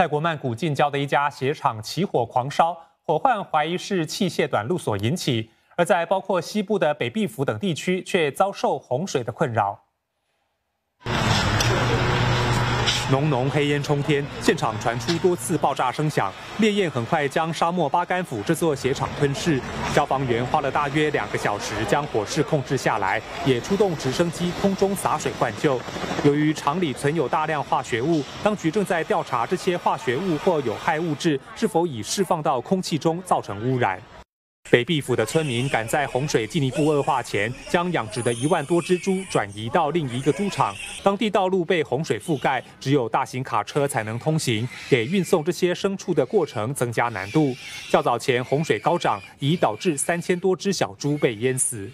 泰国曼谷近郊的一家鞋厂起火狂烧，火患怀疑是器械短路所引起，而在包括西部的北壁府等地区却遭受洪水的困扰。浓浓黑烟冲天，现场传出多次爆炸声响，烈焰很快将沙漠巴干府这座鞋厂吞噬。消防员花了大约两个小时将火势控制下来，也出动直升机空中洒水灌救。由于厂里存有大量化学物，当局正在调查这些化学物或有害物质是否已释放到空气中造成污染。北壁府的村民赶在洪水进一步恶化前，将养殖的一万多只猪转移到另一个猪场。当地道路被洪水覆盖，只有大型卡车才能通行，给运送这些牲畜的过程增加难度。较早前洪水高涨，已导致三千多只小猪被淹死。